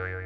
Bye.